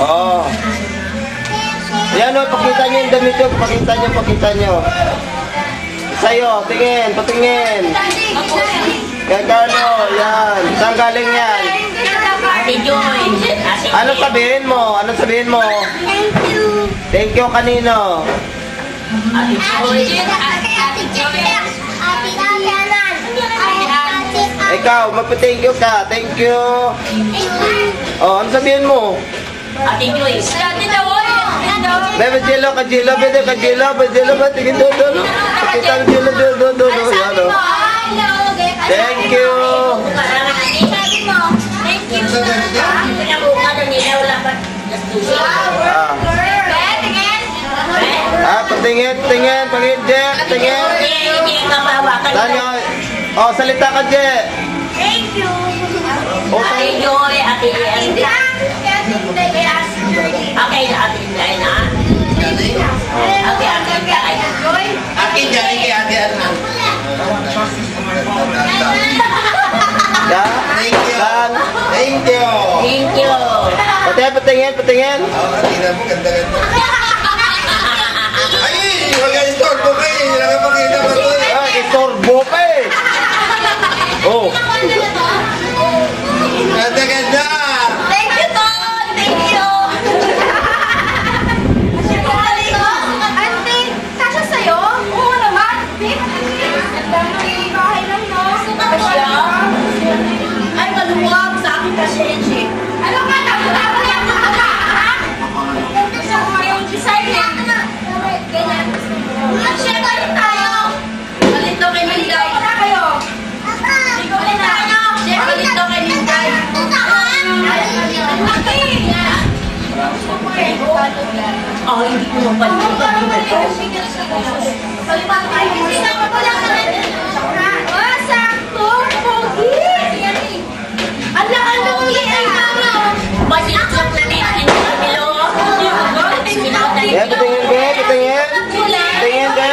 Oo. Yan o, pakita nyo yung damit nyo. Pakita nyo, pakita nyo. Sa'yo, tingin, patingin. Carlo, yan. Saan galing yan? Ate Joy. Ano sabihin mo? Ano sabihin mo? Thank you. Thank you kanino? Ate Joy. Ate Joy. Ate Anan. Ate Ikaw, magpa-thank you ka. Thank you. Oh, ano sabihin mo? Ate Joy. Ate Joy. Bebe, Jelo, ka Jelo, bebe, ka Jelo, ba Jelo, ba? Tingin doon, doon. no? Pakita ang Jelo, doon, doon, doon, doon. Oh. Thank you. Sabi mo, thank you. Pinabuka na nila. Wala pa. Ah, Tingin. ah, patingin, tingin, pangin, Jack, tingin. Tanyo. Oh, salita ka, Jack. Thank you. Oh, Ate salita. Joy. Ate Hindi. Ate. Okay na Ate Inday na. Ate Ate Inday. Akin dyan, kay Ate Arnan. Thank you. Thank you. Thank you. Patingin, patingin, patingin. Oh, tingnan mo, ganda-ganda. Ay, wag ka store ko kayo. Hindi lang kapakita mo to Oh, hindi ko mapalimutan. Masitlog na din. Hindi ka bilo. Yan, patingin, be, patingin. Patingin, be.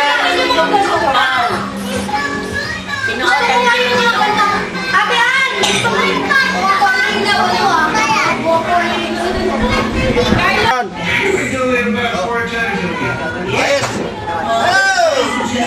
Yan.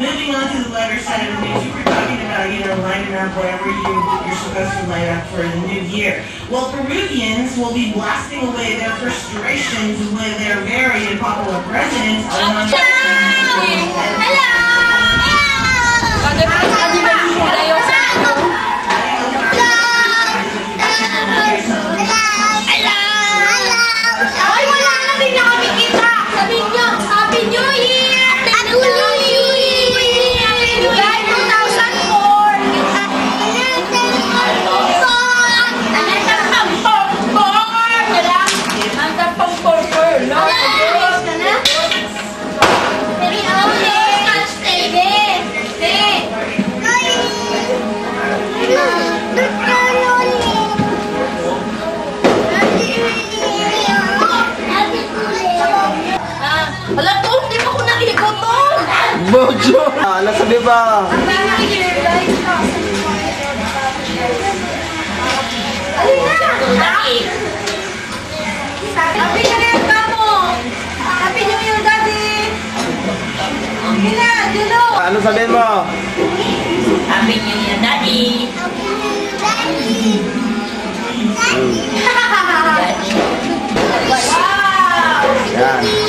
Moving on to the lighter side of the news, you were talking about, you know, lighting up wherever you, you're supposed to light up for the new year. Well, Peruvians will be blasting away their frustrations with their very unpopular president, Alejandro Ay, Bojo. Ah, ano sabi ba? Happy New Year, Kamo! Happy New Year, Daddy! Hindi na, Julo! Ah, Ano sabihin mo? Happy New Year, Daddy. Wow! Yan.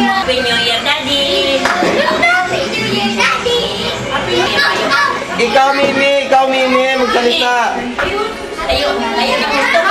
Happy New Year, Daddy. Happy New Year, Daddy! Happy New Year! Ikaw, Mimi. Ikaw, Mimi. Magsalita. Ayun, ayun, ayun ang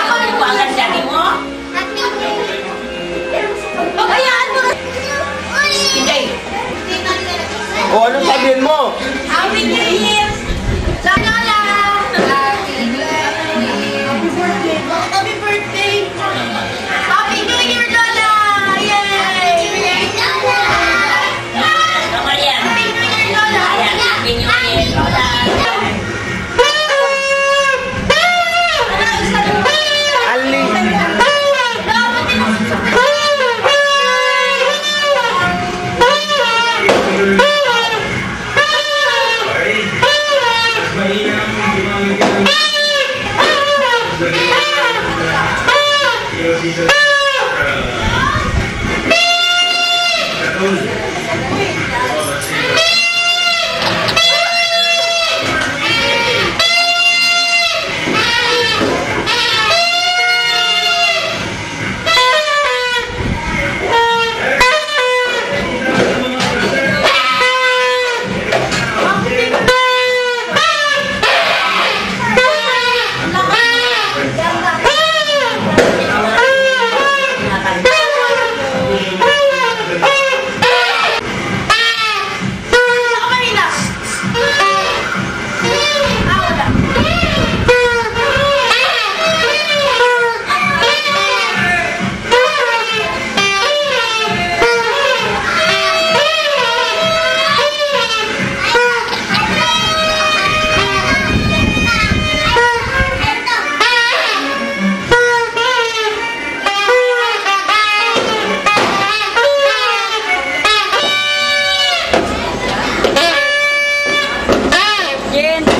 and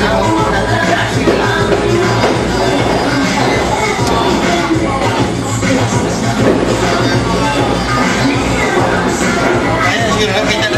Ayo, kita Gracias.